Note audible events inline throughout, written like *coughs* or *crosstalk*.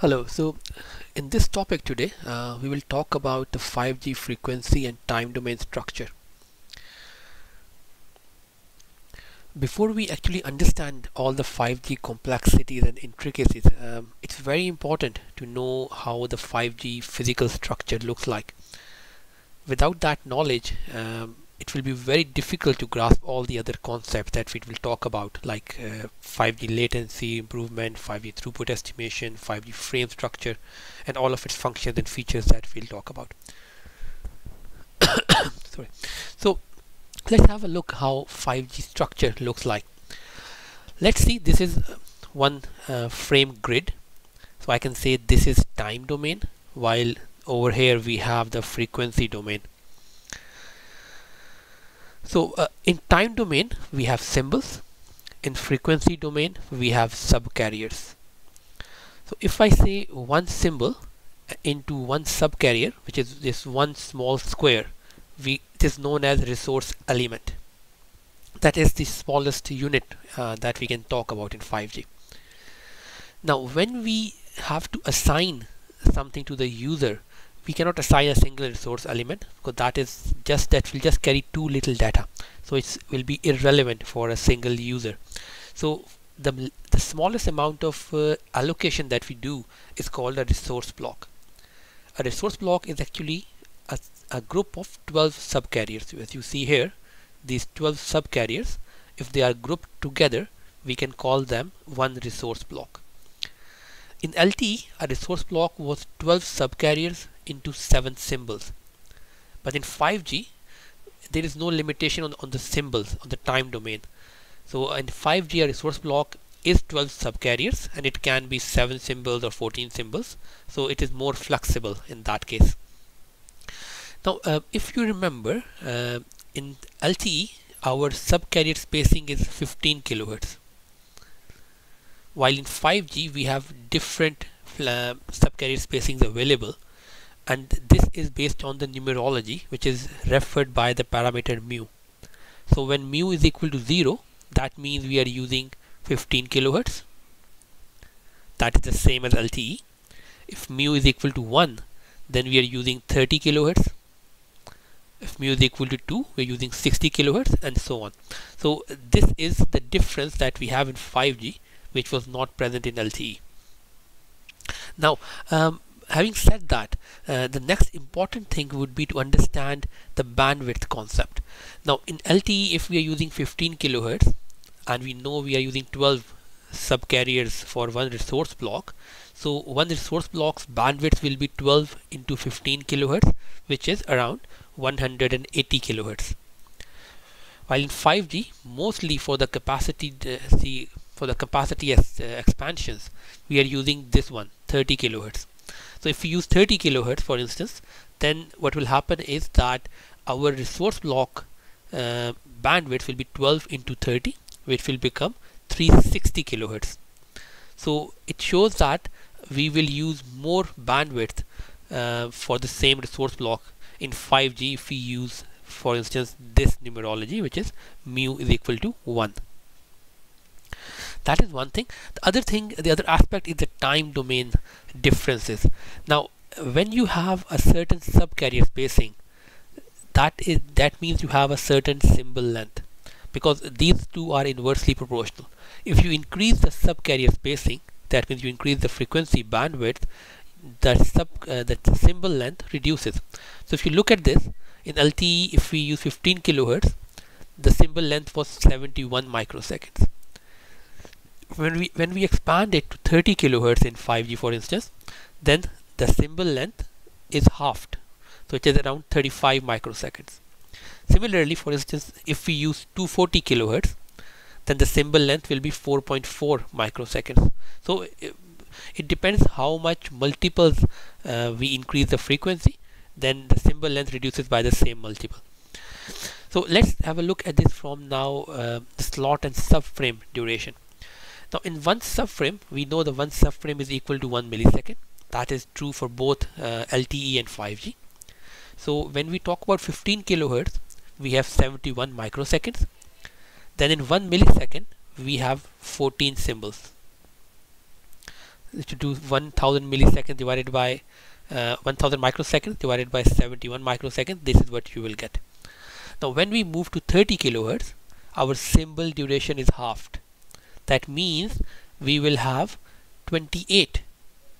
Hello, so in this topic today uh, we will talk about the 5G frequency and time domain structure. Before we actually understand all the 5G complexities and intricacies, um, it's very important to know how the 5G physical structure looks like. Without that knowledge, um, it will be very difficult to grasp all the other concepts that we will talk about like uh, 5G latency improvement, 5G throughput estimation, 5G frame structure and all of its functions and features that we'll talk about. *coughs* Sorry. So let's have a look how 5G structure looks like. Let's see this is one uh, frame grid. So I can say this is time domain while over here we have the frequency domain so uh, in time domain we have symbols. In frequency domain we have subcarriers. So if I say one symbol uh, into one subcarrier which is this one small square we it is known as resource element. That is the smallest unit uh, that we can talk about in 5G. Now when we have to assign something to the user we cannot assign a single resource element because that is just that will just carry too little data. So it will be irrelevant for a single user. So the, the smallest amount of uh, allocation that we do is called a resource block. A resource block is actually a, a group of 12 subcarriers. As you see here these 12 subcarriers if they are grouped together we can call them one resource block in LTE, a resource block was 12 subcarriers into 7 symbols. But in 5G, there is no limitation on, on the symbols, on the time domain. So in 5G, a resource block is 12 subcarriers and it can be 7 symbols or 14 symbols. So it is more flexible in that case. Now, uh, if you remember, uh, in LTE, our subcarrier spacing is 15 kilohertz while in 5G we have different uh, subcarrier spacings available and this is based on the numerology which is referred by the parameter mu. So when mu is equal to 0 that means we are using 15 kilohertz that is the same as LTE. If mu is equal to 1 then we are using 30 kilohertz. If mu is equal to 2 we are using 60 kilohertz and so on. So this is the difference that we have in 5G which was not present in LTE. Now, um, having said that, uh, the next important thing would be to understand the bandwidth concept. Now, in LTE, if we are using 15 kilohertz, and we know we are using 12 subcarriers for one resource block, so one resource block's bandwidth will be 12 into 15 kilohertz, which is around 180 kilohertz. While in 5G, mostly for the capacity, uh, the for the capacity uh, expansions we are using this one 30 kilohertz. So if we use 30 kilohertz for instance then what will happen is that our resource block uh, bandwidth will be 12 into 30 which will become 360 kilohertz. So it shows that we will use more bandwidth uh, for the same resource block in 5G if we use for instance this numerology which is mu is equal to 1 that is one thing. The other thing the other aspect is the time domain differences. Now when you have a certain subcarrier spacing that is that means you have a certain symbol length because these two are inversely proportional. If you increase the subcarrier spacing that means you increase the frequency bandwidth the sub uh, the symbol length reduces. So if you look at this in LTE if we use 15 kilohertz the symbol length was 71 microseconds when we when we expand it to 30 kilohertz in 5G for instance then the symbol length is halved. So it is around 35 microseconds. Similarly for instance if we use 240 kilohertz then the symbol length will be 4.4 microseconds. So it, it, depends how much multiples uh, we increase the frequency then the symbol length reduces by the same multiple. So let's have a look at this from now uh, slot and subframe duration now in one subframe, we know the one subframe is equal to 1 millisecond. That is true for both uh, LTE and 5G. So when we talk about 15 kilohertz, we have 71 microseconds. Then in 1 millisecond, we have 14 symbols. to do 1000 milliseconds divided by uh, 1000 microseconds divided by 71 microseconds this is what you will get now when we move to 30 kilohertz our symbol duration is halved that means we will have 28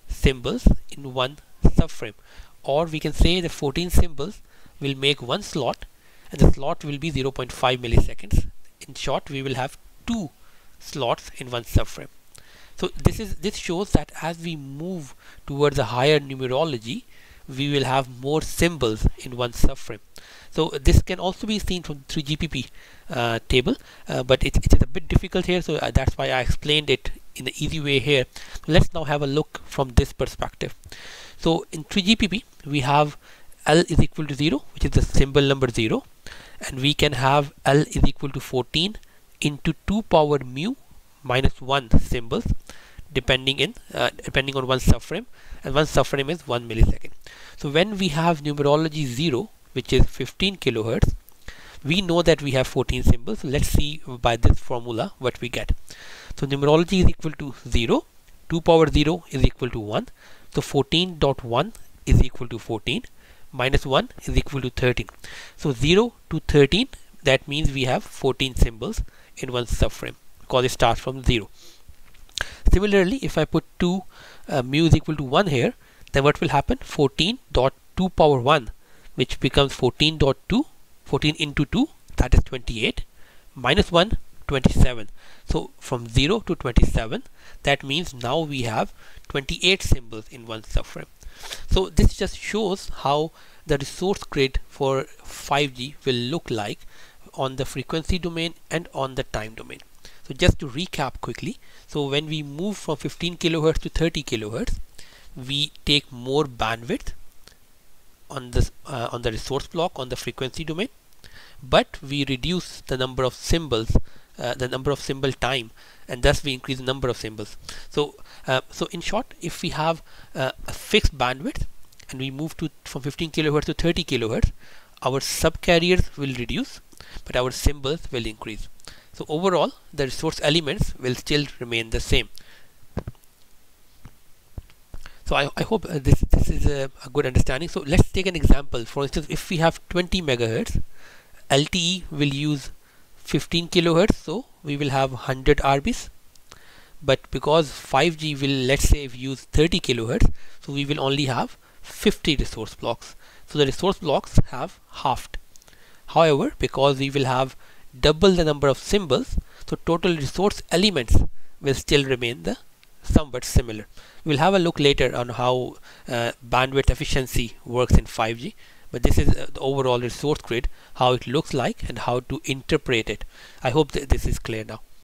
symbols in one subframe. Or we can say the 14 symbols will make one slot and the slot will be 0.5 milliseconds. In short we will have two slots in one subframe. So this is this shows that as we move towards a higher numerology we will have more symbols in one subframe so this can also be seen from 3GPP uh, table uh, but it, it is a bit difficult here so uh, that's why I explained it in the easy way here. Let's now have a look from this perspective. So in 3GPP we have L is equal to 0 which is the symbol number 0 and we can have L is equal to 14 into 2 power mu minus 1 symbols depending in uh, depending on one subframe and one subframe is 1 millisecond. So when we have numerology 0 which is 15 kilohertz. We know that we have 14 symbols. Let's see by this formula what we get. So numerology is equal to 0 2 power 0 is equal to 1 so 14.1 is equal to 14 minus 1 is equal to 13 so 0 to 13 that means we have 14 symbols in one subframe because it starts from 0 similarly if I put 2 uh, mu is equal to 1 here then what will happen? 14 dot 2 power 1 which becomes 14.2 14 into 2 that is 28 minus 1 27 so from 0 to 27 that means now we have 28 symbols in one subframe. So this just shows how the resource grid for 5G will look like on the frequency domain and on the time domain. So just to recap quickly so when we move from 15 kilohertz to 30 kilohertz we take more bandwidth on this uh, on the resource block on the frequency domain but we reduce the number of symbols uh, the number of symbol time and thus we increase the number of symbols. So uh, so in short if we have uh, a fixed bandwidth and we move to from 15 kilohertz to 30 kilohertz our subcarriers will reduce but our symbols will increase. So overall the resource elements will still remain the same so I, I hope uh, this this is a, a, good understanding. So let's take an example. For instance if we have 20 megahertz LTE will use 15 kilohertz so we will have 100 RBs but because 5G will let's say use 30 kilohertz so we will only have 50 resource blocks. So the resource blocks have halved. However because we will have double the number of symbols so total resource elements will still remain the somewhat similar. We'll have a look later on how uh, bandwidth efficiency works in 5G but this is uh, the overall resource grid how it looks like and how to interpret it. I hope that this is clear now.